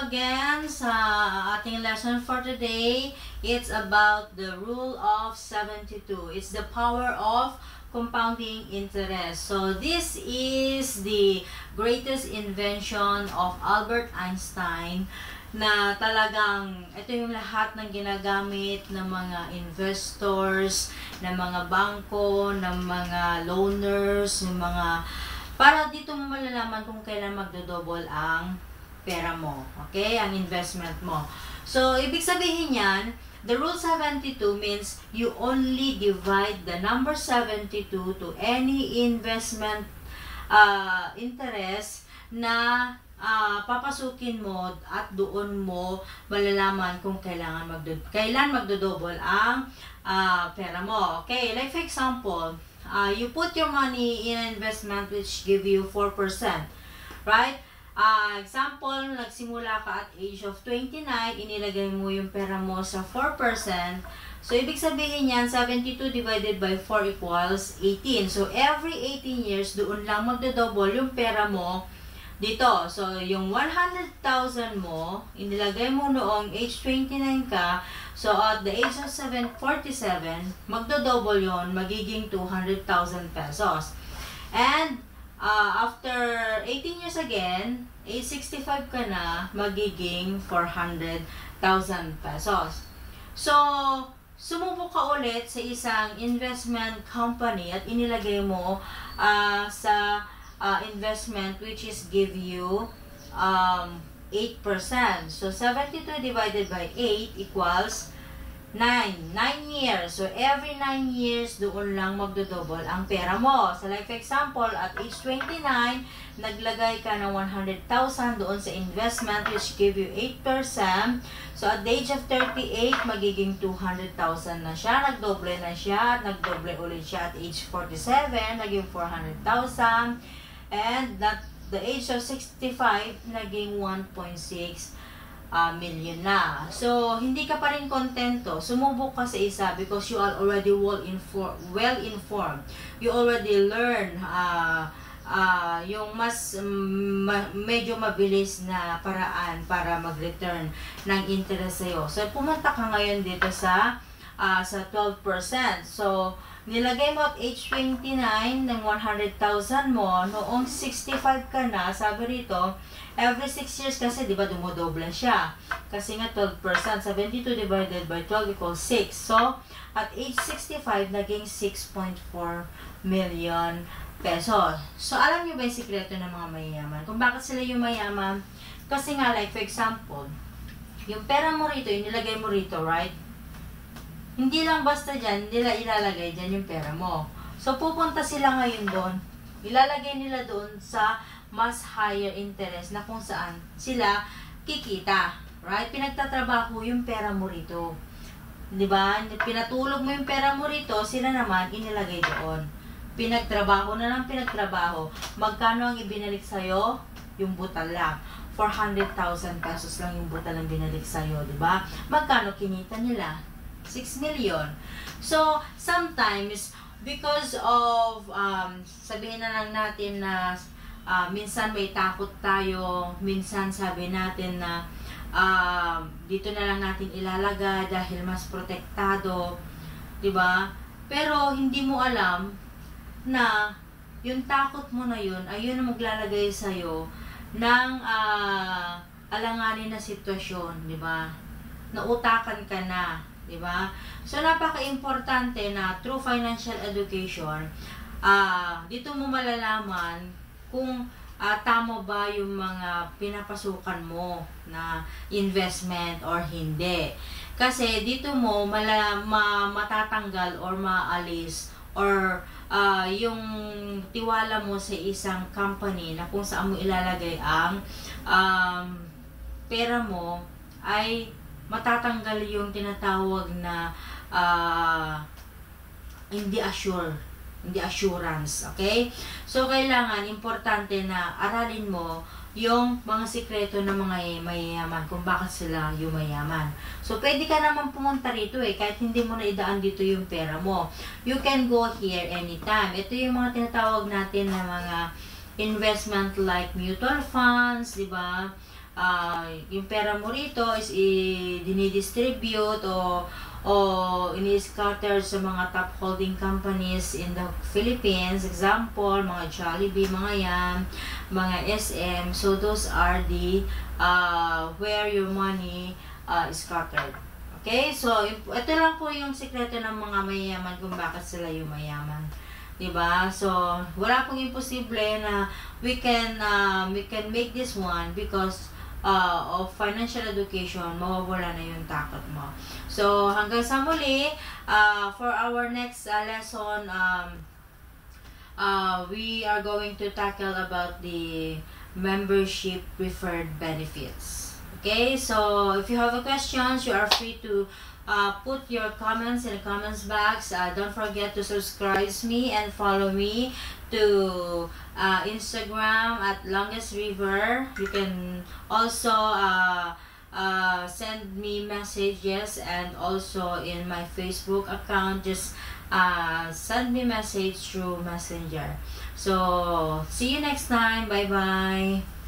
again sa ating lesson for today. It's about the rule of 72. It's the power of compounding interest. So this is the greatest invention of Albert Einstein na talagang ito yung lahat ng ginagamit ng mga investors, ng mga bangko, ng mga loaners, ng mga para dito mo malalaman kung kailan magdo-double ang pera mo. Okay? Ang investment mo. So, ibig sabihin yan, the rule 72 means you only divide the number 72 to any investment uh, interest na uh, papasukin mo at doon mo malalaman kung kailangan magdo kailan magdo-double ang uh, pera mo. Okay, like for example, uh, you put your money in an investment which give you 4%, right? Uh, example, nagsimula ka at age of 29, inilagay mo yung pera mo sa 4%. So, ibig sabihin yan, 72 divided by 4 equals 18. So, every 18 years, doon lang magdo-double yung pera mo dito. So, yung 100,000 mo, inilagay mo noong age 29 ka. So, at the age of 7, 47, magdo-double yon magiging 200,000 pesos. And, uh, after 18 years again, age 65 ka na, magiging 400,000 pesos. So, sumubok ka ulit sa isang investment company at inilagay mo uh, sa uh, investment which is give you um, 8%. So, 72 divided by 8 equals 9. 9 years. So, every 9 years, doon lang magdo-double ang pera mo. So, like for example, at age 29, naglagay ka ng 100,000 doon sa investment which give you 8%. So, at the age of 38, magiging 200,000 na siya. Nagdoble na siya. Nagdoble ulit siya at age 47, naging 400,000. And at the age of 65, naging 1.6 uh, million na. So, hindi ka pa rin kontento. Sumubok ka sa isa because you are already well, inform well informed. You already learn uh, uh, yung mas um, medyo mabilis na paraan para mag-return ng interest sa'yo. So, pumunta ka ngayon dito sa uh, sa 12%. So, nilagay mo at age 29 ng 100,000 mo, noong 65 ka na, sabi rito, every 6 years kasi, di ba, dumodoble siya. Kasi nga 12%, 72 divided by 12 equals 6. So, at age 65, naging 6.4 million pesos. So, alam niyo ba yung sikreto ng mga mayayaman? Kung bakit sila yung mayaman? Kasi nga, like, for example, yung pera mo rito, yung nilagay mo rito, right? Hindi lang basta dyan, nila ilalagay dyan yung pera mo. So, pupunta sila ngayon doon. Ilalagay nila doon sa mas higher interest na kung saan sila kikita. Right? Pinagtatrabaho yung pera mo rito. Di ba? Pinatulog mo yung pera mo rito, sila naman inilagay doon. Pinagtrabaho na lang pinagtrabaho. Magkano ang ibinalik sa'yo? Yung butal lang. 400,000 pesos lang yung butal ang binalik sa'yo, di ba? Magkano kinita nila? 6 million. So, sometimes, because of, um, sabihin na lang natin na uh, minsan may takot tayo, minsan sabi natin na uh, dito na lang natin ilalagay dahil mas protektado, 'di ba? Pero hindi mo alam na yung takot mo na yun ay yun ang maglalagay sa iyo ng uh, alanganin na sitwasyon, 'di ba? Nautakan ka na, 'di ba? So napaka-importante na through financial education, uh, dito mo malalaman kung uh, tama ba yung mga pinapasukan mo na investment or hindi. Kasi dito mo mala, ma, matatanggal or maalis or uh, yung tiwala mo sa isang company na kung saan mo ilalagay ang um, pera mo ay matatanggal yung tinatawag na uh, hindi assure hindi assurance, okay? So, kailangan, importante na aralin mo yung mga sikreto ng mga mayayaman, kung bakit sila yung mayaman. So, pwede ka naman pumunta rito eh, kahit hindi mo na idaan dito yung pera mo. You can go here anytime. Ito yung mga tinatawag natin na mga investment like mutual funds, di ba? Uh, yung pera mo rito is i-dinidistribute o o ini-scatter sa mga top holding companies in the Philippines. Example, mga Jollibee, mga yan, mga SM. So, those are the uh, where your money uh, is scattered. Okay? So, ito lang po yung sekreto ng mga mayayaman kung bakit sila yung mayaman. Diba? So, wala pong imposible na we can, uh, we can make this one because uh, of financial education, mawawala na yung takot mo. So, hanggang sa muli, uh, for our next uh, lesson, um, uh, we are going to tackle about the membership preferred benefits. Okay, so if you have a questions, you are free to uh, put your comments in the comments box. Uh, don't forget to subscribe me and follow me to uh, Instagram at Longest River. You can also uh, uh, send me messages and also in my Facebook account. Just uh, send me message through Messenger. So, see you next time. Bye-bye.